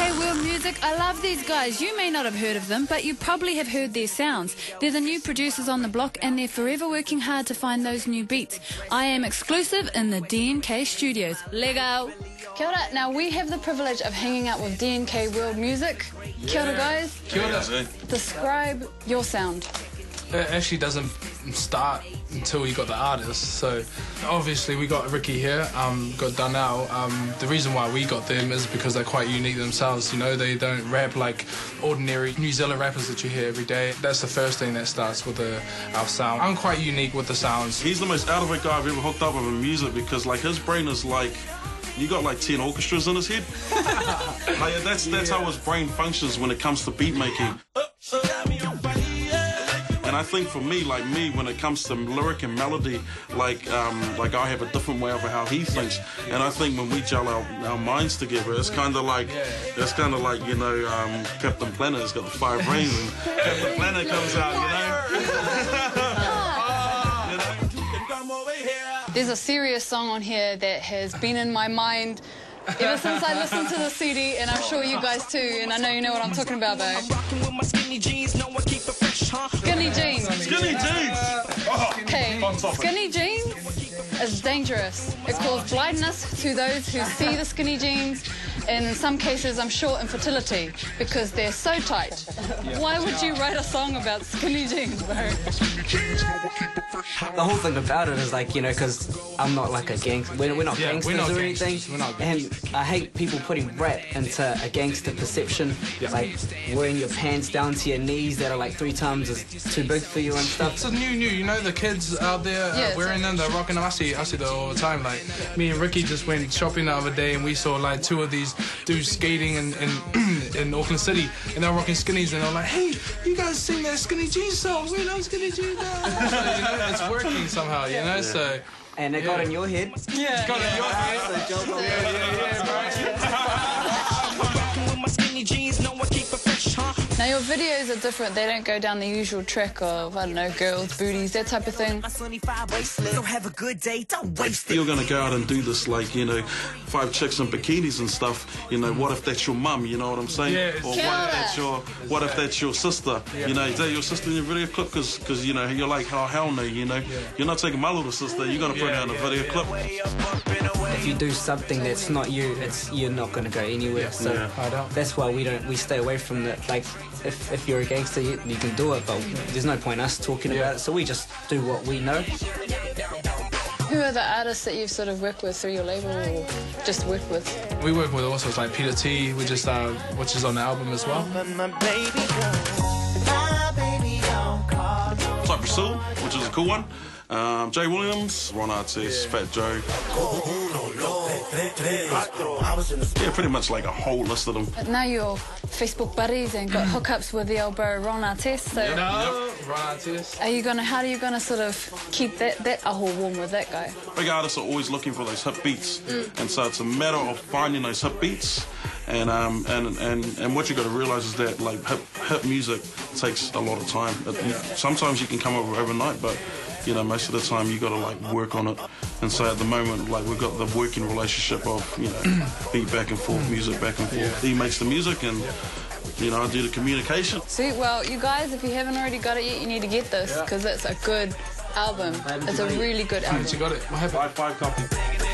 D&K World Music. I love these guys. You may not have heard of them, but you probably have heard their sounds. They're the new producers on the block and they're forever working hard to find those new beats. I am exclusive in the D&K studios. Lego. Kia ora. Now we have the privilege of hanging out with D&K World Music. Kia ora guys. Kia ora. Describe your sound. It actually doesn't start until you got the artist. So obviously we got Ricky here, um, got Darnell. Um, the reason why we got them is because they're quite unique themselves. You know, they don't rap like ordinary New Zealand rappers that you hear every day. That's the first thing that starts with the, our sound. I'm quite unique with the sounds. He's the most out of it guy I've ever hooked up with in music because like his brain is like you got like 10 orchestras in his head. like, that's that's how his brain functions when it comes to beat making. And I think for me, like me, when it comes to lyric and melody, like um, like I have a different way of how he thinks. And I think when we gel our, our minds together, it's kind of like it's kind of like you know um, Captain Planet has got the five rings, and Captain Planet comes out, you know. There's a serious song on here that has been in my mind ever since I listened to the CD, and I'm sure you guys too, and I know you know what I'm talking about, though. Skinny jeans. Skinny jeans. Oh, Okay, skinny jeans is dangerous. It causes blindness to those who see the skinny jeans, in some cases, I'm sure infertility because they're so tight. Why would you write a song about skinny jeans, bro? The whole thing about it is like, you know, because I'm not like a gangster. We're, we're not Yeah, we're gangsters not or gangsters. anything. We're not and I hate people putting rap into a gangster perception. Like wearing your pants down to your knees that are like three times as too big for you and stuff. It's a new, new. You know the kids out there uh, it's wearing them, they're rocking them. I see, I see that all the time. Like me and Ricky just went shopping the other day, and we saw like two of these dudes skating in in, in Auckland City, and they're rocking skinnies, and they're like, "Hey, you guys sing that skinny jeans song? We love skinny jeans." now." so, you know, it's working somehow, you know. So And they got in your head. Yeah. got in your head. So Yeah, yeah, yeah, bro. Now your videos are different. They don't go down the usual track of I don't know, girls, booties, that type of thing. So have a good day, don't waste it. You're gonna go out and do this like, you know, five chicks in bikinis and stuff. You know, what if that's your mum, you know what I'm saying? Yeah, or what if that's your what if that's your sister? You know, is that your sister in your video clip? Because cause, you know, you're like, oh hell no, you know. You're not taking my little sister, you're gonna put her in a video yeah. clip. If you do something that's not you, it's you're not gonna go anywhere. So Yeah. That's why we don't we stay away from the like if, if you're a gangster you, you can do it but there's no point us talking about it so we just do what we know Who are the artists that you've sort of worked with through your label or just worked with? We work with also like Peter T, which is uh, which is on the album as well. Cypress Hill, which is a cool one. Um, Jay Williams, Ron Artest, Fat Joe. Yeah, pretty much like a whole list of them. But now you're Facebook buddies and got hookups with the old bro Ron Artest. So No, Ron Artest. are you gonna? How are you gonna sort of keep that that aho warm with that guy? Big artists are always looking for those hip beats, and so it's a matter of finding those hip beats. And um and and and what you got to realize is that like hip hip music takes a lot of time. It- sometimes you can come over overnight, but you know most of the time you got to like work on it. And so at the moment, like we've got the working relationship of you know beat back and forth, music back and forth. He makes the music, and you know I do the communication. See, Well, you guys, if you haven't already got it yet, you need to get this because it's a good album. It's a really good album. You got it. What happened? Five five copy.